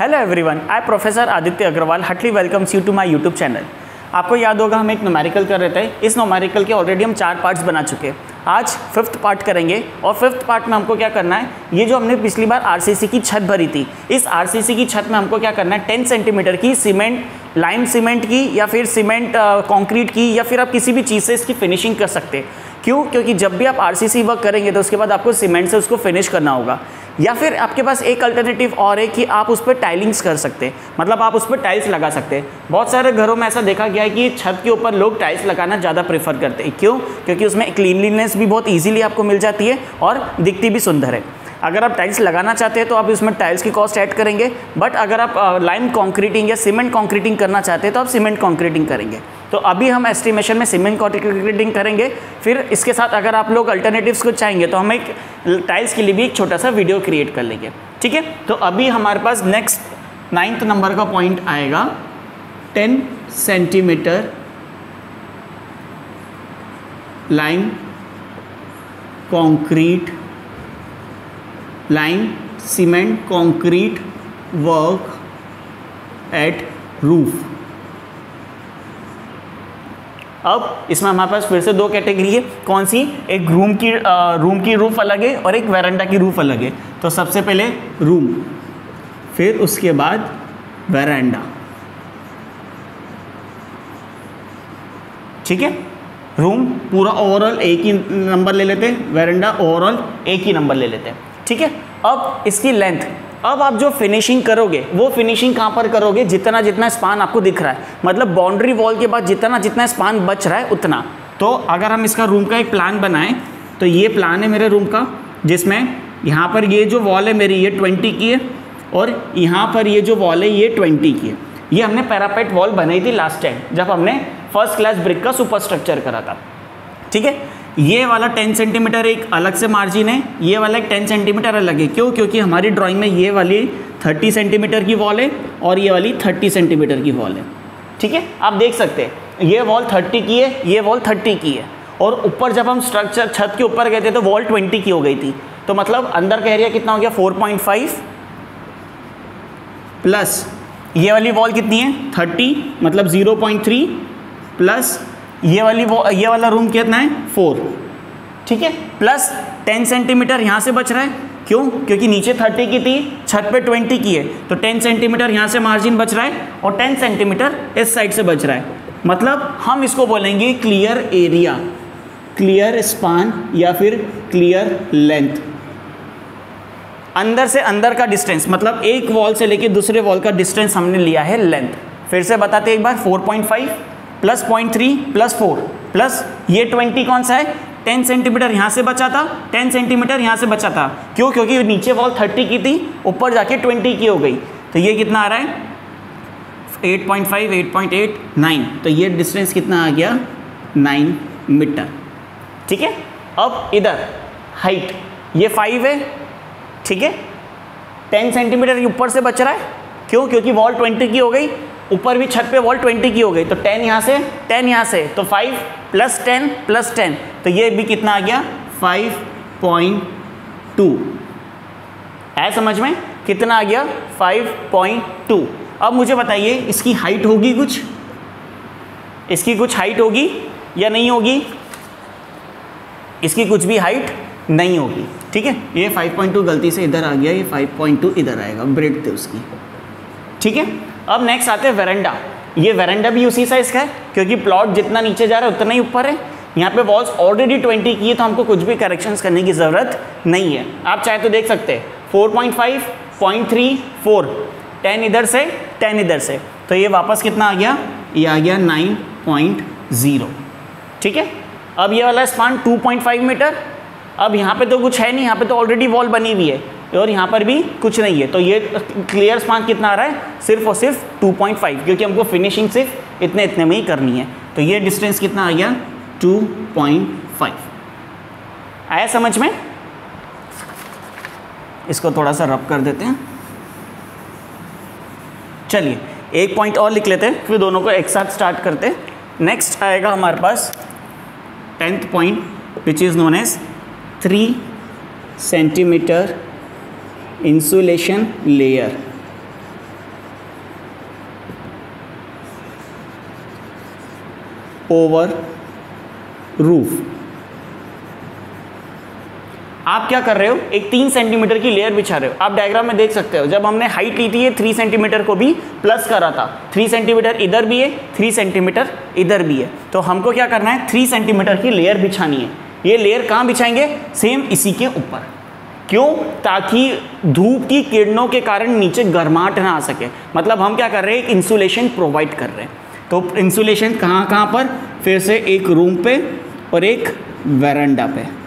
Hello everyone I professor Aditya Agarwal Hatli welcomes you to my YouTube channel आपको याद होगा हम एक नोमेरिकल कर रहे थे। इस नोमेरिकल के ऑलरेडी हम चार पार्ट्स बना चुके हैं। आज फिफ्थ पार्ट करेंगे और फिफ्थ पार्ट में हमको क्या करना है? ये जो हमने पिछली बार आरसीसी की छत भरी थी, इस आरसीसी की छत में हमको क्या करना है? टेन सेंटीमीटर की सीमेंट लाइम सीमेंट की या फिर सीमेंट कंक्रीट की या फिर आप किसी भी चीज़ से इसकी फिनिशिंग कर सकते हैं। क्यों? क्योंकि जब भी आप आरसीसी वर्क करेंगे तो उसके बाद आपको सीमेंट से उसको फिनिश करना होगा। या फिर आपके पास एक अल्टरनेटिव और है कि आप उस पर टाइलिंग्स कर सकते हैं। मतलब आप उस पर टाइल्स लगा सकते हैं। बहुत सारे घरों में ऐसा देखा गया है कि छत के ऊपर लोग टाइल्स लगाना ज़्यादा प्रेफर करते हैं। क्यों? क्योंकि उसमें क्लीनलीनेस भी बहुत ईजिली आपको मिल जाती है और दिखती भी सुंदर है। अगर आप टाइल्स लगाना चाहते हैं तो आप इसमें टाइल्स की कॉस्ट ऐड करेंगे। बट अगर आप लाइम कॉन्क्रीटिंग या सीमेंट कॉन्क्रीटिंग करना चाहते हैं तो आप सीमेंट कॉन्क्रीटिंग करेंगे। तो अभी हम एस्टिमेशन में सीमेंट कॉन्क्रीटिंग करेंगे। फिर इसके साथ अगर आप लोग अल्टरनेटिव्स को चाहेंगे तो हम एक टाइल्स के लिए भी एक छोटा सा वीडियो क्रिएट कर लेंगे। ठीक है? तो अभी हमारे पास नेक्स्ट नाइन्थ नंबर का पॉइंट आएगा। Ten centimetre line concrete line cement concrete work at roof अब इसमें हमारे पास फिर से दो कैटेगरी है। कौन सी? एक रूम की रूम की रूफ अलग है और एक वेरेंडा की रूफ अलग है। तो सबसे पहले रूम फिर उसके बाद वेरेंडा ठीक है? रूम पूरा ओवरऑल एक ही नंबर ले लेते हैं वेरेंडा ओवरऑल एक ही नंबर ले लेते हैं। ठीक है? अब इसकी लेंथ अब आप जो फिनिशिंग करोगे, वो फिनिशिंग कहाँ पर करोगे? जितना जितना स्पान आपको दिख रहा है। मतलब बाउंड्री वॉल के बाद जितना जितना स्पान बच रहा है, उतना। तो अगर हम इसका रूम का एक प्लान बनाएँ तो ये प्लान है मेरे रूम का, जिसमें यहाँ पर ये जो वॉल है मेरी, ये ट्वेंटी की है और यहाँ पर ये जो वॉल है, ये ट्वेंटी की है। ये हमने पैरापेट वॉल बनाई थी लास्ट टाइम जब हमने फ़र्स्ट क्लास ब्रिक का सुपर स्ट्रक्चर करा था। ठीक है? ये वाला 10 सेंटीमीटर एक अलग से मार्जिन है, ये वाला एक 10 सेंटीमीटर अलग है। क्यों? क्योंकि हमारी ड्राइंग में ये वाली 30 सेंटीमीटर की वॉल है और ये वाली 30 सेंटीमीटर की वॉल है। ठीक है? आप देख सकते हैं, ये वॉल 30 की है, ये वॉल 30 की है। और ऊपर जब हम स्ट्रक्चर छत के ऊपर गए थे तो वॉल 20 की हो गई थी। तो मतलब अंदर का एरिया कितना हो गया? 4.5 प्लस ये वाली वॉल कितनी है? 30 मतलब 0.3 प्लस ये वाली वो, ये वाला रूम कितना है? फोर ठीक है? प्लस टेन सेंटीमीटर यहाँ से बच रहा है। क्यों? क्योंकि नीचे थर्टी की थी, छत पे ट्वेंटी की है। तो टेन सेंटीमीटर यहाँ से मार्जिन बच रहा है और टेन सेंटीमीटर इस साइड से बच रहा है। मतलब हम इसको बोलेंगे क्लियर एरिया क्लियर स्पान या फिर क्लियर लेंथ अंदर से अंदर का डिस्टेंस मतलब एक वॉल से लेके दूसरे वॉल का डिस्टेंस हमने लिया है लेंथ फिर से बताते एक बार 4.5 plus point three, plus four, plus ये ट्वेंटी कौन सा है? टेन सेंटीमीटर यहाँ से बचा था, टेन सेंटीमीटर यहाँ से बचा था। क्यों? क्योंकि नीचे वॉल थर्टी की थी, ऊपर जाके ट्वेंटी की हो गई। तो ये कितना आ रहा है? 8.5 8.8 9 तो ये डिस्टेंस कितना आ गया? 9 मीटर ठीक है? अब इधर हाइट ये 5 है। ठीक है? 10 सेंटीमीटर ऊपर से बच रहा है। क्यों? क्योंकि वॉल 20 की हो गई। ऊपर भी छत पे वॉल ट्वेंटी की हो गई तो टेन यहाँ से टेन यहाँ से तो five plus ten plus ten तो ये भी कितना आ गया? फाइव पॉइंट टू है समझ में? कितना आ गया? फाइव पॉइंट टू अब मुझे बताइए, इसकी हाइट होगी कुछ? इसकी कुछ हाइट होगी या नहीं होगी? इसकी कुछ भी हाइट नहीं होगी, ठीक है? ये 5.2 गलती से इधर आ गया, ये 5.2 इधर आएगा ब्रेड थे उसकी। ठीक है? अब नेक्स्ट आते हैं वेरेंडा ये वेरेंडा भी उसी साइज़ का है क्योंकि प्लॉट जितना नीचे जा रहा है उतना ही ऊपर है। यहाँ पे वॉल्स ऑलरेडी 20 की है तो हमको कुछ भी करेक्शंस करने की ज़रूरत नहीं है। आप चाहे तो देख सकते हैं 4.5, 0.3, 4 10 इधर से 10 इधर से। तो ये वापस कितना आ गया? ये आ गया 9.0 ठीक है? अब ये वाला स्पान 2.5 मीटर अब यहाँ पे तो कुछ है नहीं यहाँ पे तो ऑलरेडी वॉल बनी हुई है। और यहाँ पर भी कुछ नहीं है। तो ये क्लियर स्पान कितना आ रहा है? सिर्फ़ और सिर्फ़ 2.5 क्योंकि हमको फिनिशिंग सिर्फ़ इतने इतने में ही करनी है। तो ये डिस्टेंस कितना आ गया? 2.5 आया समझ में? इसको थोड़ा सा रब कर देते हैं। चलिए, एक पॉइंट और लिख लेते हैं, फिर दोनों को एक साथ स्टार्ट करते हैं। नेक्स्ट आएगा हमारे पास tenth point which is known as three centimetre insulation layer over roof आप क्या कर रहे हो? एक तीन सेंटीमीटर की लेयर बिछा रहे हो। आप डायग्राम में देख सकते हो, जब हमने हाइट ली थी, ये थ्री सेंटीमीटर को भी प्लस करा था। थ्री सेंटीमीटर इधर भी है थ्री सेंटीमीटर इधर भी है। तो हमको क्या करना है? थ्री सेंटीमीटर की लेयर बिछानी है। ये लेयर कहाँ बिछाएँगे? सेम इसी के ऊपर। क्यों? ताकि धूप की किरणों के कारण नीचे गर्माहट ना आ सके। मतलब हम क्या कर रहे हैं? इंसुलेशन प्रोवाइड कर रहे हैं। तो इंसुलेशन कहाँ कहाँ पर? फिर से एक रूम पे और एक वेरांडा पे।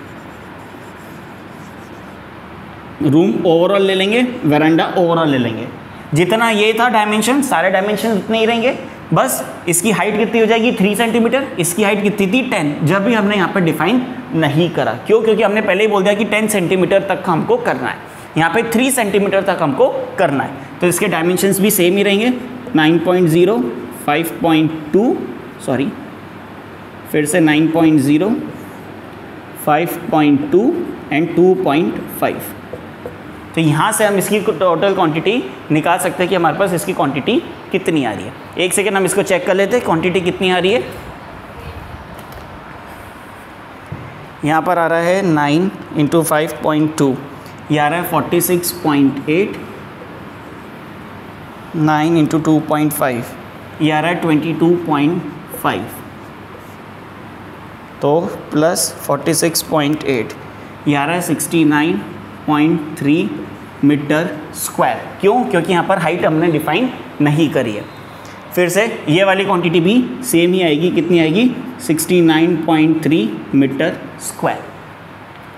रूम ओवरऑल ले लेंगे वेरांडा ओवरऑल ले लेंगे। जितना ये था डायमेंशन सारे डायमेंशन उतने ही रहेंगे। बस इसकी हाइट कितनी हो जाएगी? थ्री सेंटीमीटर इसकी हाइट कितनी थी? टेन जब भी हमने यहाँ पर डिफाइन नहीं करा। क्यों? क्योंकि हमने पहले ही बोल दिया कि टेन सेंटीमीटर तक हमको करना है। यहाँ पे थ्री सेंटीमीटर तक हमको करना है। तो इसके डायमेंशंस भी सेम ही रहेंगे। Nine point zero five point two sorry फिर से nine point zero five point two and two point five तो यहाँ से हम इसकी टोटल क्वांटिटी निकाल सकते हैं कि हमारे पास इसकी क्वांटिटी कितनी आ रही है? एक सेकेंड हम इसको चेक कर लेते हैं क्वांटिटी कितनी आ रही है। यहाँ पर आ रहा है nine into five point two ये आ रहा है forty six point eight nine into two point five ये आ रहा है ट्वेंटी टू पॉइंट फाइव तो plus forty six point eight ये आ रहा है sixty nine point three metre square. क्यों? क्योंकि यहाँ पर हाइट हमने डिफाइन नहीं करी है। फिर से ये वाली क्वांटिटी भी सेम ही आएगी। कितनी आएगी? 69.3 मीटर स्क्वायर।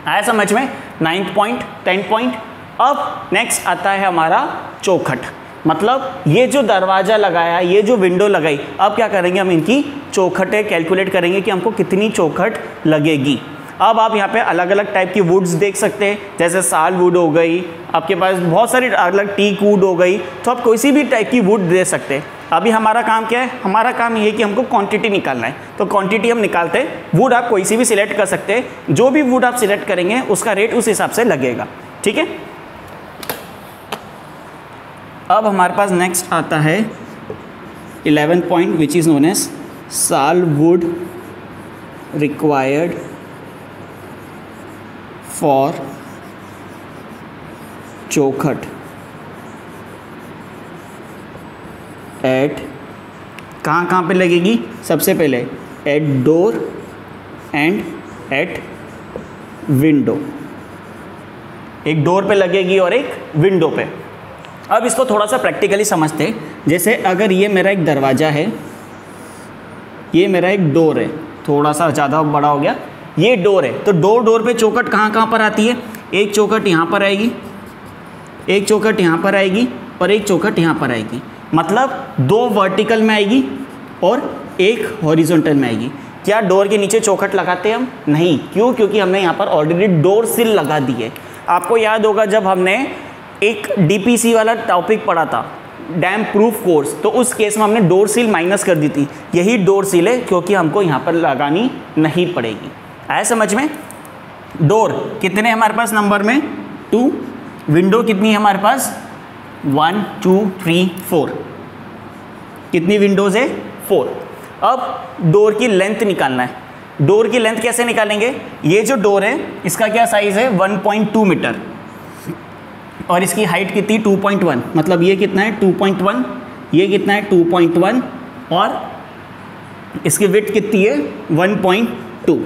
आया समझ में? नाइन्थ पॉइंट टेंथ पॉइंट अब नेक्स्ट आता है हमारा चौखट। मतलब ये जो दरवाज़ा लगाया, ये जो विंडो लगाई, अब क्या करेंगे हम इनकी चौखटें कैलकुलेट करेंगे कि हमको कितनी चौखट लगेगी। अब आप यहाँ पे अलग अलग टाइप की वुड्स देख सकते हैं। जैसे साल वुड हो गई, आपके पास बहुत सारी अलग टीक वुड हो गई तो आप कोई भी टाइप की वुड दे सकते हैं। अभी हमारा काम क्या है? हमारा काम ये है कि हमको क्वांटिटी निकालना है। तो क्वांटिटी हम निकालते हैं वुड आप कोई सी भी सिलेक्ट कर सकते हैं। जो भी वुड आप सिलेक्ट करेंगे, उसका रेट उस हिसाब से लगेगा। ठीक है? अब हमारे पास नेक्स्ट आता है eleven point which is known as sal wood required for चौखट एट कहाँ कहाँ पे लगेगी? सबसे पहले at door and at window एक डोर पे लगेगी और एक विंडो पे। अब इसको थोड़ा सा प्रैक्टिकली समझते जैसे अगर ये मेरा एक दरवाज़ा है, ये मेरा एक डोर है, थोड़ा सा ज़्यादा बड़ा हो गया ये डोर है। तो डोर डोर पे चौकट कहाँ कहाँ पर आती है? एक चौकट यहाँ पर आएगी, एक चौकट यहाँ पर आएगी और एक चौकट यहाँ पर आएगी। मतलब दो वर्टिकल में आएगी और एक हॉरिजॉन्टल में आएगी। क्या डोर के नीचे चौखट लगाते हम? नहीं। क्यों? क्योंकि हमने यहाँ पर ऑलरेडी डोर सिल लगा दी है। आपको याद होगा जब हमने एक डीपीसी वाला टॉपिक पढ़ा था डैम प्रूफ कोर्स तो उस केस में हमने डोर सील माइनस कर दी थी। यही डोर सील है, क्योंकि हमको यहाँ पर लगानी नहीं पड़ेगी। आया समझ में? डोर कितने हमारे पास नंबर में? टू विंडो कितनी है हमारे पास? वन टू थ्री फोर कितनी विंडोज़ है? फोर अब डोर की लेंथ निकालना है. डोर की लेंथ कैसे निकालेंगे? ये जो डोर है, इसका क्या साइज़ है? 1.2 मीटर और इसकी हाइट कितनी? 2.1 मतलब ये कितना है? 2.1 ये कितना है? 2.1 और इसकी विथ कितनी है? 1.2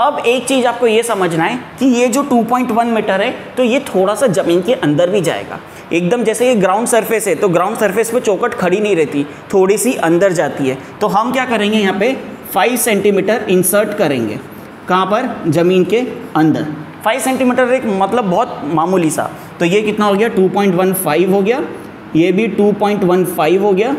अब एक चीज़ आपको ये समझना है कि ये जो 2.1 मीटर है तो ये थोड़ा सा ज़मीन के अंदर भी जाएगा। एकदम जैसे ये ग्राउंड सरफेस है तो ग्राउंड सरफेस पे चौकट खड़ी नहीं रहती, थोड़ी सी अंदर जाती है। तो हम क्या करेंगे यहाँ पे? 5 सेंटीमीटर इंसर्ट करेंगे। कहाँ पर? ज़मीन के अंदर। 5 सेंटीमीटर एक मतलब बहुत मामूली सा। तो ये कितना हो गया? 2.15 हो गया। ये भी 2.15 हो गया।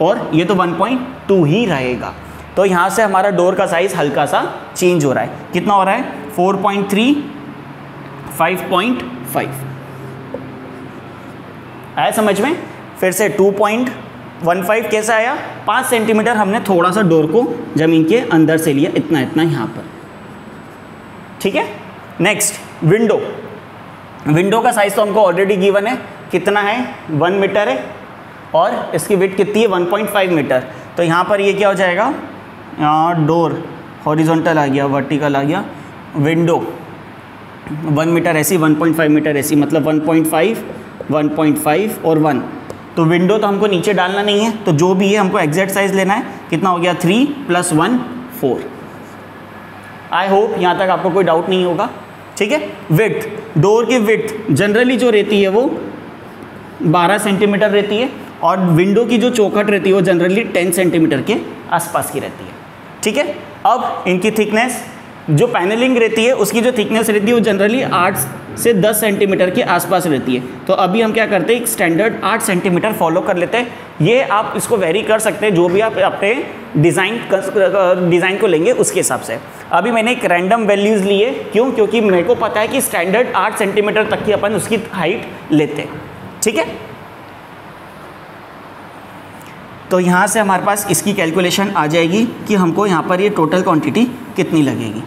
और ये तो 1.2 ही रहेगा। तो यहाँ से हमारा डोर का साइज़ हल्का सा चेंज हो रहा है। कितना हो रहा है? 4.3 5.5 आया समझ में? फिर से 2 पॉइंट वन फाइव कैसे आया? पाँच सेंटीमीटर हमने थोड़ा सा डोर को ज़मीन के अंदर से लिया इतना इतना यहाँ पर। ठीक है? नेक्स्ट विंडो विंडो का साइज़ तो हमको ऑलरेडी गिवन है। कितना है? वन मीटर है। और इसकी विथ कितनी है? वन पॉइंट फाइव मीटर तो यहाँ पर ये क्या हो जाएगा? डोर हॉरिजॉन्टल आ गया वर्टिकल आ गया विंडो वन मीटर ऐसी वन पॉइंट फाइव मीटर ऐसी मतलब one point five one point five और वन तो विंडो तो हमको नीचे डालना नहीं है तो जो भी है हमको एग्जैक्ट साइज़ लेना है, कितना हो गया? Three plus one four I hope यहाँ तक आपको कोई डाउट नहीं होगा, ठीक है? विथ डोर की विथ जनरली जो रहती है वो 12 सेंटीमीटर रहती है और विंडो की जो चौखट रहती है वो जनरली 10 सेंटीमीटर के आसपास की रहती है। ठीक है? अब इनकी थिकनेस जो पैनलिंग रहती है, उसकी जो थिकनेस रहती है, वो जनरली 8 से 10 सेंटीमीटर के आसपास रहती है। तो अभी हम क्या करते हैं, एक स्टैंडर्ड 8 सेंटीमीटर फॉलो कर लेते हैं। ये आप इसको वेरी कर सकते हैं, जो भी आप अपने डिज़ाइन डिज़ाइन को लेंगे, उसके हिसाब से। अभी मैंने एक रैंडम वैल्यूज़ लिए, क्यों? क्योंकि मेरे को पता है कि स्टैंडर्ड आठ सेंटीमीटर तक की अपन उसकी हाइट लेते हैं। ठीक है? तो यहाँ से हमारे पास इसकी कैलकुलेशन आ जाएगी कि हमको यहाँ पर ये टोटल क्वांटिटी कितनी लगेगी।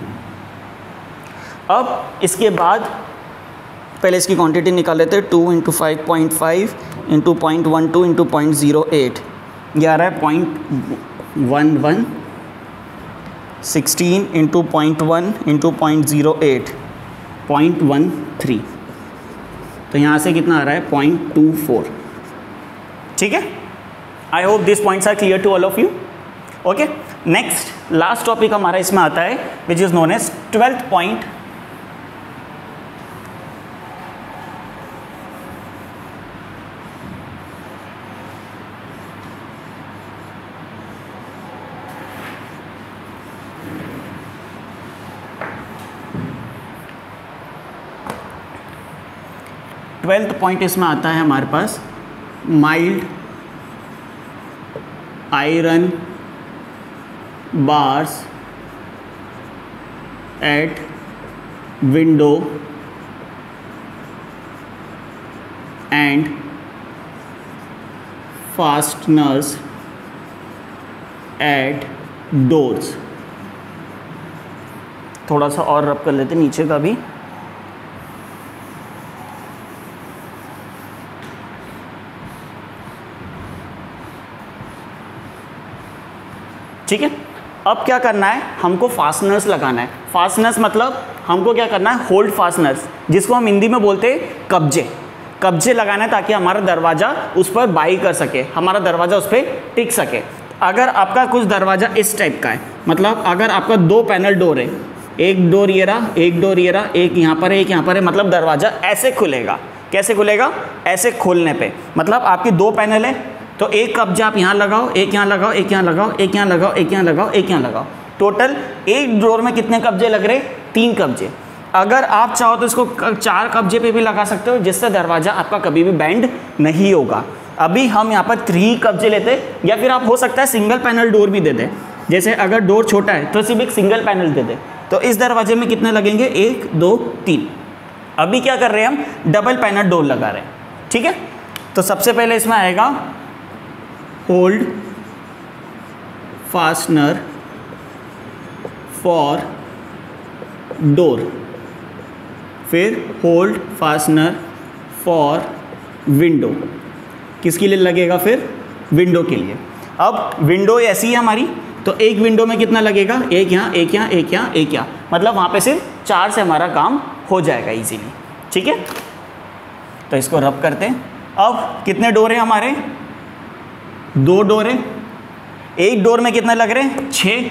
अब इसके बाद पहले इसकी क्वांटिटी निकाल लेते हैं two into five point five into point one two into point zero eight ये आ रहा है point one one sixteen into point one into point zero eight point one three तो यहाँ से कितना आ रहा है? पॉइंट टू फोर ठीक है? I hope this points are clear to all of you okay next last topic हमारा इसमें आता है which is known as twelfth point twelfth point इसमें आता है हमारे पास mild iron bars at window and fasteners at doors थोड़ा सा और रब कर लेते नीचे का भी। ठीक है? अब क्या करना है? हमको फास्टनर्स लगाना है। फास्टनर्स मतलब हमको क्या करना है? होल्ड फास्टनर्स जिसको हम हिंदी में बोलते हैं कब्जे। कब्जे लगाना है ताकि हमारा दरवाज़ा उस पर बाई कर सके, हमारा दरवाज़ा उस पर टिक सके। अगर आपका कुछ दरवाज़ा इस टाइप का है मतलब अगर आपका दो पैनल डोर है, एक डोर ये रहा, एक डोर ये रहा, एक यहाँ पर है, एक यहाँ पर है मतलब दरवाज़ा ऐसे खुलेगा। कैसे खुलेगा? ऐसे खोलने पे। मतलब आपकी दो पैनल है तो एक कब्जा आप यहाँ लगाओ, एक यहाँ लगाओ, एक यहाँ लगाओ, एक यहाँ लगाओ, एक यहाँ लगाओ, एक यहाँ लगाओ। टोटल एक ड्रोर में कितने कब्जे लग रहे? तीन कब्जे। अगर आप चाहो तो इसको चार कब्जे पे भी लगा सकते हो, जिससे दरवाज़ा आपका कभी भी बैंड नहीं होगा। अभी हम यहाँ पर थ्री कब्जे लेते या फिर आप हो सकता है सिंगल पैनल डोर भी दे दें। जैसे अगर डोर छोटा है तो सिर्फ़ एक सिंगल पैनल दे दें। तो इस दरवाजे में कितने लगेंगे? एक, दो, तीन। अभी क्या कर रहे हैं हम? डबल पैनल डोर लगा रहे हैं। ठीक है? तो सबसे पहले इसमें आएगा hold fastener for door. फिर होल्ड फास्टनर फॉर विंडो किसके लिए लगेगा फिर? विंडो के लिए। अब विंडो ऐसी है हमारी तो एक विंडो में कितना लगेगा? एक यहाँ एक यहाँ एक यहाँ एक यहाँ। मतलब वहाँ पे सिर्फ़ चार से हमारा काम हो जाएगा इजीली ठीक है? तो इसको रब करते हैं। अब कितने डोर हैं हमारे? दो डोर है। एक डोर में कितना लग रहे हैं? छः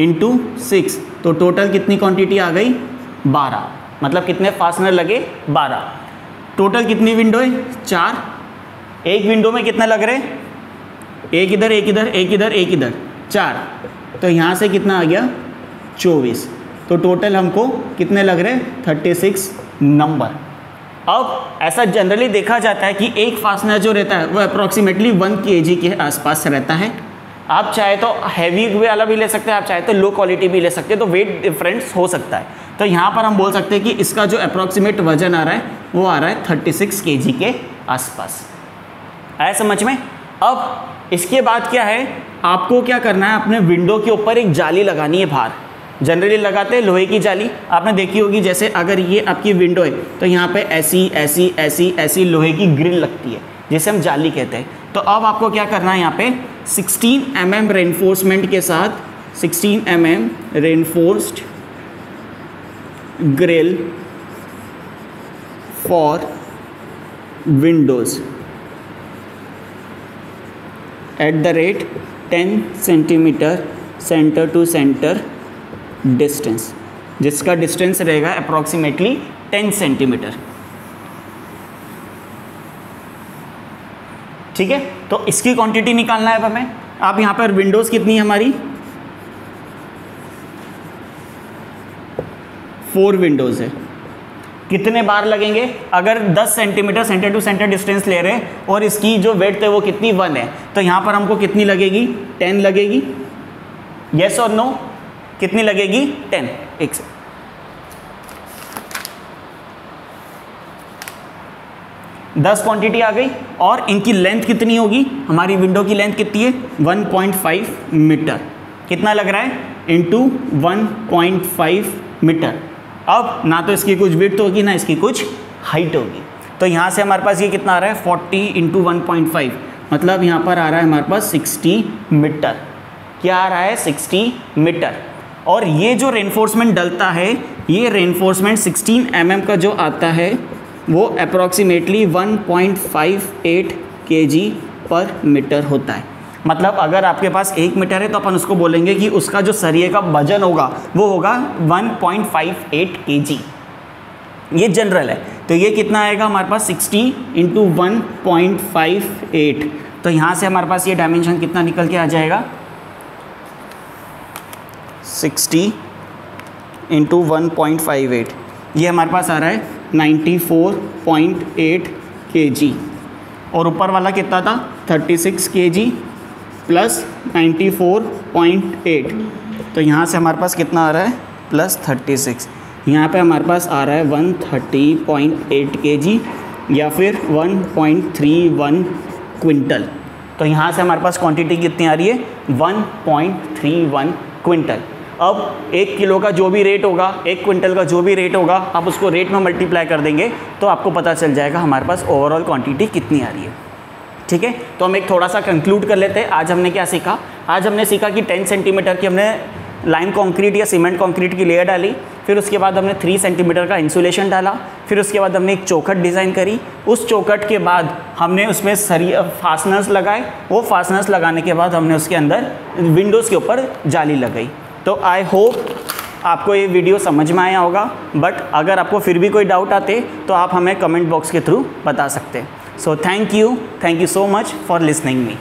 इंटू सिक्स। तो टोटल कितनी क्वांटिटी आ गई? बारह। मतलब कितने फास्टनर लगे? बारह। टोटल कितनी विंडो है? चार। एक विंडो में कितने लग रहे एक इधर एक इधर एक इधर एक इधर। चार। तो यहाँ से कितना आ गया? चौबीस। तो टोटल हमको कितने लग रहे थर्टी सिक्स नंबर अब ऐसा जनरली देखा जाता है कि एक फास्टनर जो रहता है, वो अप्रॉक्सीमेटली वन के के आसपास रहता है। आप चाहे तो हैवी वाला भी ले सकते हैं, आप चाहे तो लो क्वालिटी भी ले सकते हैं तो वेट डिफरेंस हो सकता है। तो यहाँ पर हम बोल सकते हैं कि इसका जो अप्रॉक्सीमेट वज़न आ रहा है, वो आ रहा है थर्टी सिक्स के जी के आसपास। आया समझ में? अब इसके बाद क्या है? आपको क्या करना है, अपने विंडो के ऊपर एक जाली लगानी है बाहर। जनरली लगाते हैं लोहे की जाली। आपने देखी होगी जैसे अगर ये आपकी विंडो है तो यहाँ पे ऐसी ऐसी ऐसी ऐसी लोहे की ग्रिल लगती है, जिसे हम जाली कहते हैं। तो अब आपको क्या करना है यहाँ पे? 16 एम एम रेनफोर्समेंट के साथ 16 M M reinforced grill for windows at the rate 10 centimetre centre to centre distance, जिसका डिस्टेंस रहेगा अप्रॉक्सीमेटली 10 सेंटीमीटर ठीक है? तो इसकी क्वांटिटी निकालना है हमें। आप यहाँ पर विंडोज़ कितनी है हमारी? फोर विंडोज़ है। कितने बार लगेंगे? अगर 10 centimetre centre to centre distance ले रहे हैं और इसकी जो वेट है वो कितनी वन है तो यहाँ पर हमको कितनी लगेगी? 10 लगेगी। यस और नो कितनी लगेगी? 10 एक से। दस क्वांटिटी आ गई और इनकी लेंथ कितनी होगी? हमारी विंडो की लेंथ कितनी है? 1.5 मीटर। कितना लग रहा है? Into one metre. अब ना तो इसकी कुछ विथ होगी, ना इसकी कुछ हाइट होगी। तो यहाँ से हमारे पास ये कितना आ रहा है? 40 इंटू वन मतलब यहाँ पर आ रहा है हमारे पास 60 मीटर। क्या आ रहा है? 60 मीटर। और ये जो रेनफोर्समेंट डलता है, ये रेनफोर्समेंट 16 एम mm का जो आता है, वो अप्रॉक्सीमेटली 1.58 kg पर मीटर होता है। मतलब अगर आपके पास एक मीटर है तो अपन उसको बोलेंगे कि उसका जो सरिये का वज़न होगा, वो होगा 1.58 kg ये जनरल है। तो ये कितना आएगा हमारे पास? 60 इंटू वन तो यहाँ से हमारे पास ये डायमेंशन कितना निकल के आ जाएगा? 60 into one point five eight ये हमारे पास आ रहा है 94.8 kg. और ऊपर वाला कितना था? 36 kg प्लस 94.8 तो यहाँ से हमारे पास कितना आ रहा है? प्लस 36 यहाँ पर हमारे पास आ रहा है 130.8 kg या फिर 1.31 क्विंटल तो यहाँ से हमारे पास क्वांटिटी कितनी आ रही है? 1.31 क्विंटल अब एक किलो का जो भी रेट होगा, एक क्विंटल का जो भी रेट होगा, आप उसको रेट में मल्टीप्लाई कर देंगे तो आपको पता चल जाएगा हमारे पास ओवरऑल क्वांटिटी कितनी आ रही है। ठीक है? तो हम एक थोड़ा सा कंक्लूड कर लेते हैं। आज हमने क्या सीखा? आज हमने सीखा कि टेन सेंटीमीटर की हमने लाइम कंक्रीट या सीमेंट कंक्रीट की लेयर डाली, फिर उसके बाद हमने थ्री सेंटीमीटर का इंसुलेशन डाला, फिर उसके बाद हमने एक चौखट डिज़ाइन करी। उस चौखट के बाद हमने उसमें सरी फासनर्स लगाए। वो फासनर्स लगाने के बाद हमने उसके अंदर विंडोज़ के ऊपर जाली लगाई। तो आई होप आपको ये वीडियो समझ में आया होगा बट अगर आपको फिर भी कोई डाउट आते तो आप हमें कमेंट बॉक्स के थ्रू बता सकते। हैं so thank you thank you so much for listening me